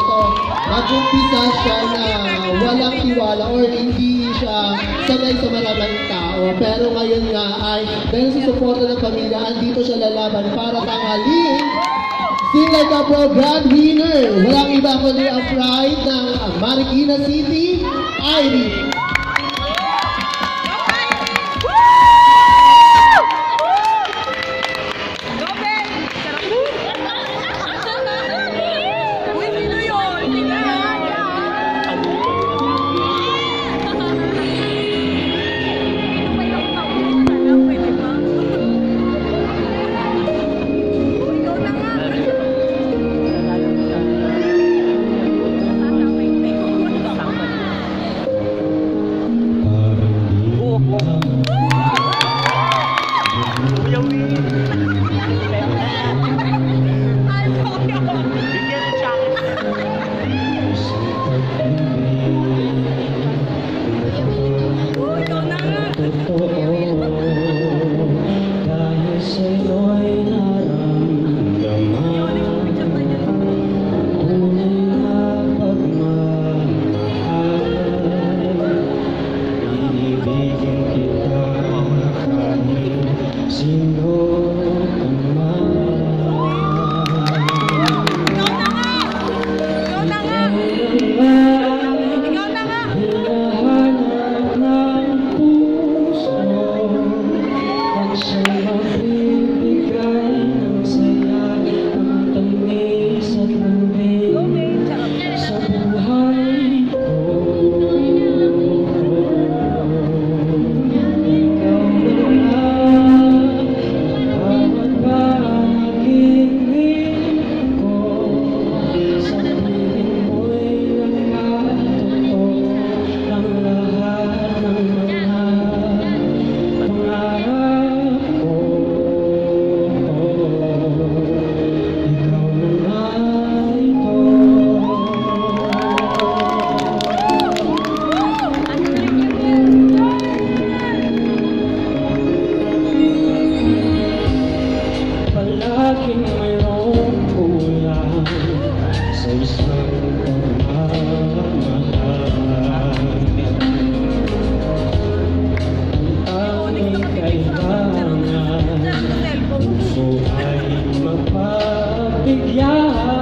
ito, nag-umpisa siya na walang tiwala or hindi siya sanay sa maraming tao. Pero ngayon nga ay dahil sa suporta ng pamilya, andito siya lalaban para tangaling sila ka grand winner. Walang iba kundi ang pride ng Marikina City, Irene Brasil 나